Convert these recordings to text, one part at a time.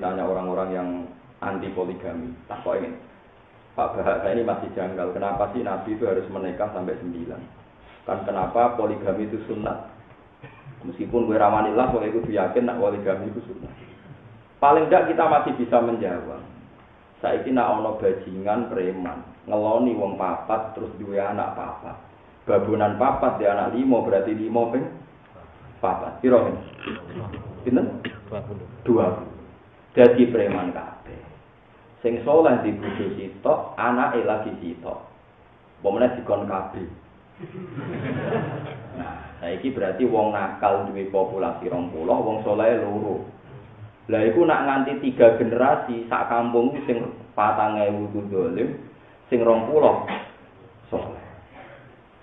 ditanya orang-orang yang anti poligami, tak kok ini. Pak Bahak, saya ini masih janggal. Kenapa sih Nabi itu harus menikah sampai sembilan? Kan kenapa poligami itu sunat? Meskipun gue ramanilah, kalau itu yakin nak poligami itu sunat. Paling enggak kita masih bisa menjawab. Saya ini nak ono bajingan preman, ngeloni wong papat terus dua anak papat. Babunan papat di anak limo berarti limo peng papat. Piro? Pinten? Dua. Jadi preman kabeh. Sing soleh di bojo sitok, anake lagi sitok. Pomene dikon kabeh. Nah, saiki berarti wong nakal duwe populasi 20, wong soleh loro. Lah iku nak nganti tiga generasi sak kampung sing 4000 ku dolim, sing 20 soleh.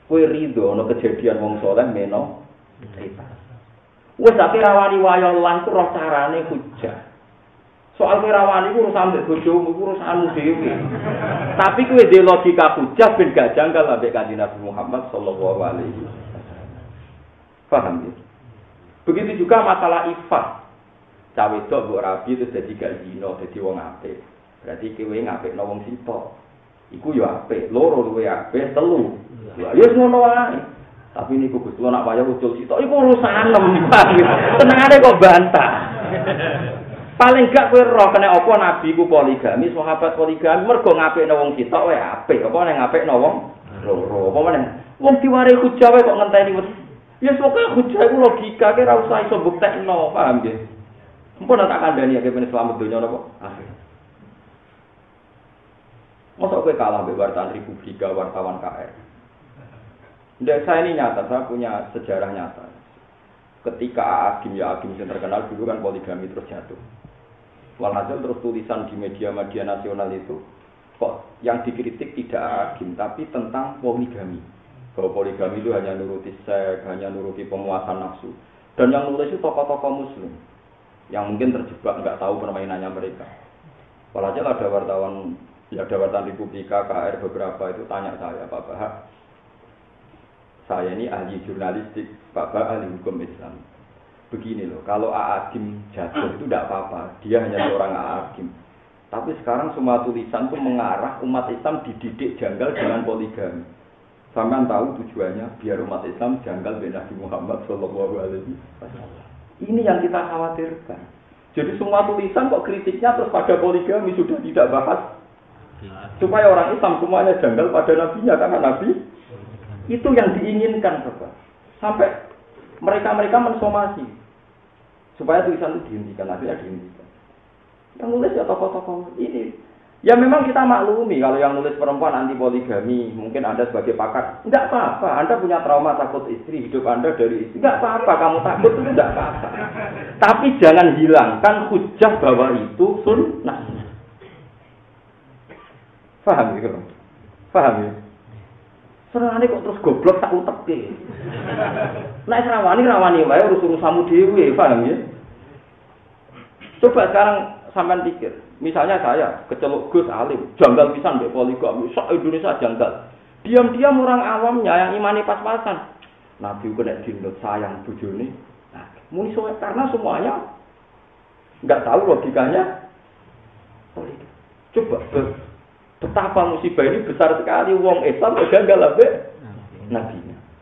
Kowe rido ana kejadian wong soleh meno cerita. Wes tapi rawani wayo lan ku roh carane hujah. Soal kowe ku urusan mbek bojomu ku urusanmu. Tapi kowe dhe logika hujah ben gak janggal Nabi Muhammad sallallahu alaihi wasallam. Paham ya? Begitu juga masalah ifat. cawe wedok mbok rabi itu dadi gak zina, dadi wong apik. Berarti kowe ngapikno wong sitok. Iku yo apik, loro luwe apik, telu. Ya ngono wae. Tapi niku Gusti nak wayah ucul sitok iku urusan nem. Tenangane kok bantah. Paling gak kowe roh kena apa nabi ku poligami, sahabat poligami mergo ngapikno wong sitok wae apik. Apa nek ngapikno wong loro. Apa meneh? Wong diware hujah wae kok ngenteni wis. Ya pokoke hujah iku logika ke ora usah iso buktekno, paham nggih? Mpun tak kandhani ya kene selamat donya napa? Akhir. Masa kowe kalah mbek wartawan Republika, wartawan KR. Ndak saya ini nyata, saya punya sejarah nyata. Ketika Agim ya Agim yang terkenal dulu kan poligami terus jatuh. Walhasil terus tulisan di media-media nasional itu kok yang dikritik tidak Agim tapi tentang poligami. Bahwa poligami itu hanya nuruti seks, hanya nuruti pemuasan nafsu. Dan yang nulis itu tokoh-tokoh muslim yang mungkin terjebak nggak tahu permainannya mereka. Walhasil ada wartawan ya ada wartawan Republika KR beberapa itu tanya saya Pak Bahak saya ini ahli jurnalistik Pak Bahak ahli hukum Islam begini loh kalau Aadim jatuh itu tidak apa-apa dia hanya seorang Aadim tapi sekarang semua tulisan itu mengarah umat Islam dididik janggal dengan poligami Sampai tahu tujuannya biar umat Islam janggal dengan Nabi Muhammad Wasallam. Ini yang kita khawatirkan. Jadi semua tulisan kok kritiknya terus pada poligami sudah tidak bahas. Supaya orang Islam semuanya janggal pada nabinya karena nabi itu yang diinginkan Bapak. Sampai mereka-mereka mensomasi supaya tulisan itu dihentikan, akhirnya dihentikan. Yang nulis ya tokoh-tokoh ini Ya memang kita maklumi kalau yang nulis perempuan anti poligami, mungkin Anda sebagai pakar, enggak apa-apa. Anda punya trauma takut istri, hidup Anda dari istri. Enggak apa-apa, kamu takut itu enggak apa-apa. Tapi jangan hilangkan hujah bahwa itu sunnah. Paham ya, Paham ya? Serangane kok terus goblok tak utek Nek rawani rawani wae urus urusanmu dhewe, paham ya? Coba sekarang sampean pikir, Misalnya saya keceluk Gus Alim, janggal pisan mbek poligami, sak Indonesia janggal. Diam-diam orang awamnya yang imani pas-pasan. Nabi kena dinut sayang bujuni. Nah, muni karena semuanya nggak tahu logikanya. Coba betapa musibah ini besar sekali. Wong Islam janggal ambek Nabi.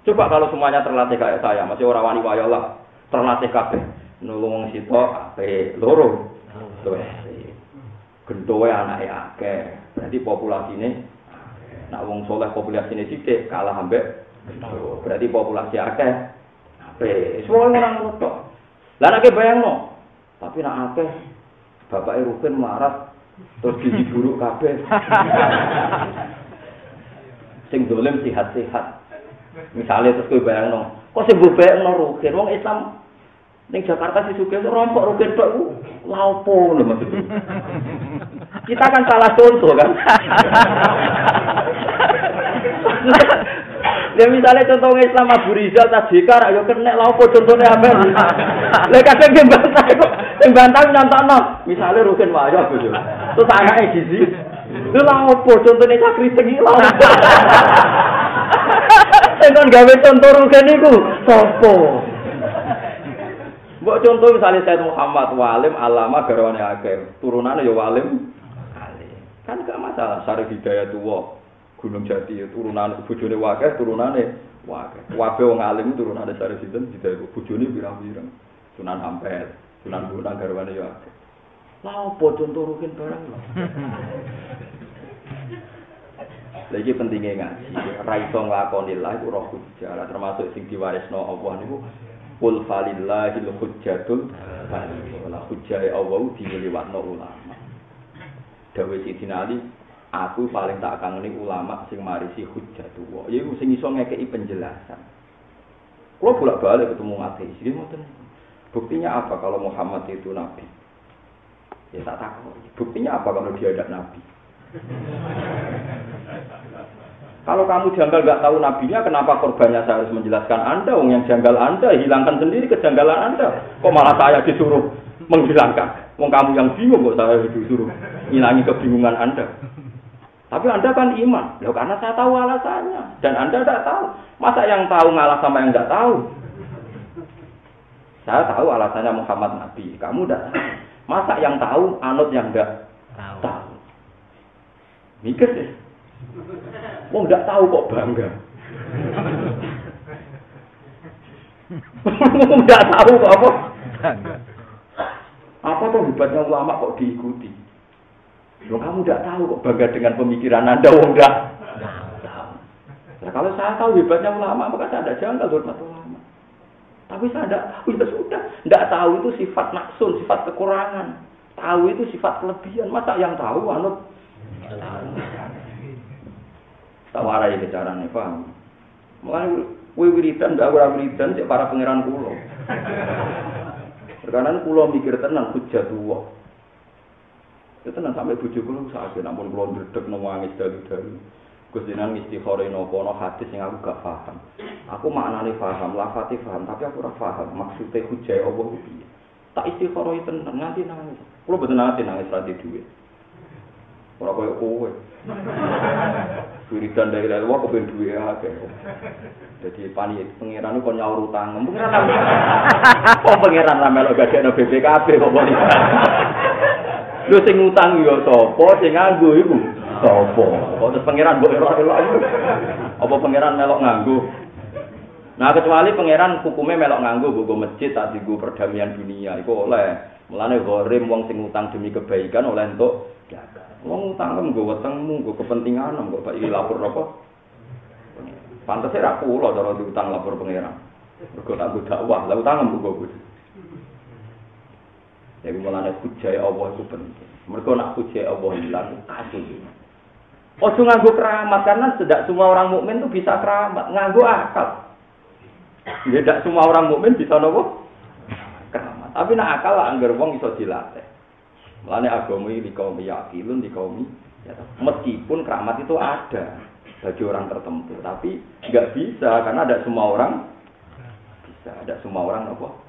Coba kalau semuanya terlatih kayak saya, masih orang wani wayolah, terlatih kabeh. Nulung sitok ape loro. Tuh. gendowe anake akeh. Berarti populasine nak wong soleh populasine sithik kalah ambek Berarti populasi akeh. Ape, semua orang ngono Lah nek bayangno, tapi nak akeh bapake Rukin marah terus diburu kabeh. sing dolim sehat-sehat. Misalnya terus kowe bayangno, kok sing mbok bayangno Rukin wong Islam Ning Jakarta si Sugih rompok rugen tok ku laopo lho Kita kan salah contoh kan. Ya misalnya contoh Islam Abu Rizal tadi kan ayo kena laopo contohnya apa? Lah kadang ge bantah kok sing bantah nyontokno. Misale rugen wayo gitu. Terus anake gizi. Lha laopo contohnya cakri laopo. Sing kon gawe contoh rugen iku sapa? Mbok contoh misalnya Said Muhammad walim alama garwane akeh, turunane ya walim alim. Kan gak masalah Syarif Hidayat tuwa Gunung Jati turunan bojone wakeh turunane wakeh. Wabe wong alim turunane Syarif Hidayat bojone pirang-pirang. Sunan Ampel, Sunan Gunung garwane ya akeh. Lah opo contoh rukin barang lho. Lagi pentingnya ngaji, ra iso nglakoni lah iku roh hujjah, termasuk sing diwarisno Allah niku Qul falillahil hujjatul baligh. hujjah Allah diliwatno ulama. Dawe Sidina Ali, aku paling tak kangeni ulama sing marisi hujjatullah. Ya sing iso ngekeki penjelasan. Kalau bolak-balik ketemu ateis, dia ngoten. Buktinya apa kalau Muhammad itu nabi? Ya tak tahu. Buktinya apa kalau dia ada nabi? Kalau kamu janggal nggak tahu nabinya, kenapa korbannya saya harus menjelaskan Anda? Wong yang janggal Anda, hilangkan sendiri kejanggalan Anda. Kok malah saya disuruh menghilangkan? Wong kamu yang bingung kok saya disuruh hilangi kebingungan Anda. Tapi Anda kan iman. Loh, karena saya tahu alasannya. Dan Anda tidak tahu. Masa yang tahu ngalah sama yang tidak tahu? Saya tahu alasannya Muhammad Nabi. Kamu tidak tahu. Masa yang tahu anut yang tidak tahu? tahu. Mikir deh. Wong nggak tahu kok bangga. Wong nggak tahu kok apa? Apa tuh hebatnya ulama kok diikuti? Loh kamu nggak tahu kok bangga dengan pemikiran anda, wong nggak tahu. Nah, kalau saya tahu hebatnya ulama, maka saya tidak janggal hormat ulama. Tapi saya tidak tahu, ya sudah. Tidak tahu itu sifat naksun, sifat kekurangan. Tahu itu sifat kelebihan. Masa yang tahu, anut warai ke carane, paham? Mulane kowe wiridan ndak ora wiridan cek para pangeran kula. Karena kula mikir tenang hujat tuwa. Itu tenang sampai bojo kula sakit namun kula ndredeg nangis dalu-dalu. Gus jenengan istikharah napa ana hadis sing aku gak paham. Aku maknane paham, lafate paham, tapi aku ora paham maksudnya hujah Allah piye. Tak istikharah tenang nganti nangis. Kula boten nate nangis ra duwe. Ora koyo kowe. Wiridan dari dari wah kepen duwe akeh. Jadi pani pangeran kok nyaur utang. Pangeran Oh pangeran ra melok gadekno BPKB kok boni. Lu sing utang yo sapa sing nganggo iku? Sapa? Kok terus pangeran mbok ora elok Apa pangeran melok nganggo? Nah kecuali pangeran hukumnya melok nganggo buku masjid tak digo perdamaian dunia iku oleh. Mulane gharim wong sing utang demi kebaikan oleh jaga. Wong utang gue wetengmu, gue kepentingan, gue pak ini lapor apa? Pantasnya aku loh cara diutang lapor pangeran. Mergo tak gue dakwah, lah utang gue gue. Jadi mulanya hujai Allah itu penting. Mereka nak hujai Allah hilang kasus. Ojo nganggo keramat karena tidak semua orang mukmin itu bisa keramat, nganggo akal. Tidak semua orang mukmin bisa nopo keramat. Tapi nak akal lah anggar wong iso dilatih. Mulane agama ini kaum yakilun di kaum ya, meskipun keramat itu ada bagi orang tertentu, tapi nggak bisa karena ada semua orang bisa, ada semua orang apa